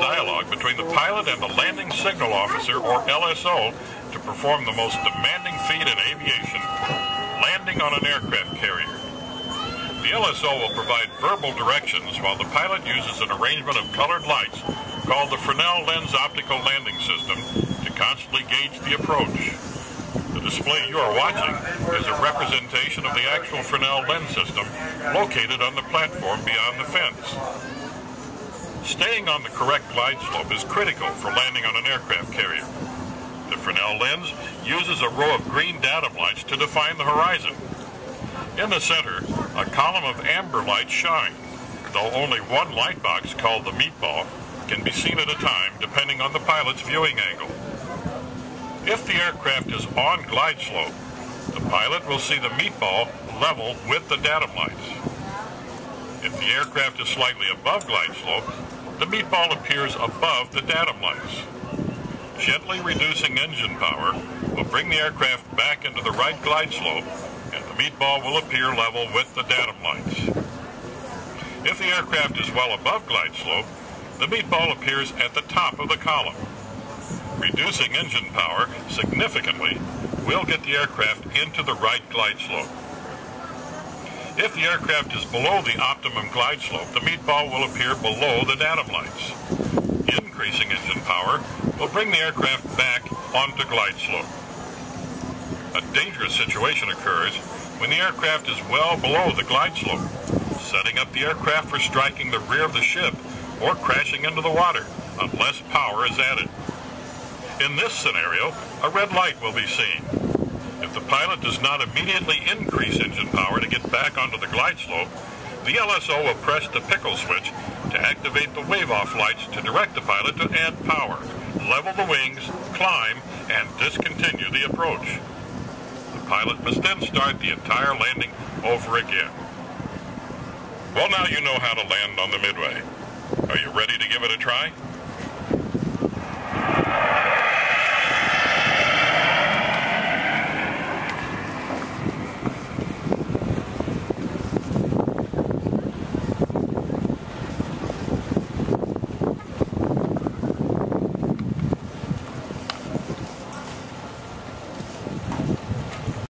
dialogue between the pilot and the landing signal officer, or LSO, to perform the most demanding feat in aviation, landing on an aircraft carrier. The LSO will provide verbal directions while the pilot uses an arrangement of colored lights called the Fresnel Lens Optical Landing System to constantly gauge the approach. The display you are watching is a representation of the actual Fresnel lens system located on the platform beyond the fence. Staying on the correct glide slope is critical for landing on an aircraft carrier. The Fresnel lens uses a row of green datum lights to define the horizon. In the center, a column of amber lights shine, though only one light box called the meatball can be seen at a time depending on the pilot's viewing angle. If the aircraft is on glide slope, the pilot will see the meatball level with the datum lights. If the aircraft is slightly above glide slope, the meatball appears above the datum lights. Gently reducing engine power will bring the aircraft back into the right glide slope and the meatball will appear level with the datum lights. If the aircraft is well above glide slope, the meatball appears at the top of the column. Reducing engine power significantly will get the aircraft into the right glide slope. If the aircraft is below the optimum glide slope, the meatball will appear below the datum lights. Increasing engine power will bring the aircraft back onto glide slope. A dangerous situation occurs when the aircraft is well below the glide slope, setting up the aircraft for striking the rear of the ship or crashing into the water unless power is added. In this scenario, a red light will be seen. If the pilot does not immediately increase engine power to get back onto the glide slope, the LSO will press the pickle switch to activate the wave-off lights to direct the pilot to add power, level the wings, climb, and discontinue the approach. The pilot must then start the entire landing over again. Well, now you know how to land on the Midway. Are you ready to give it a try?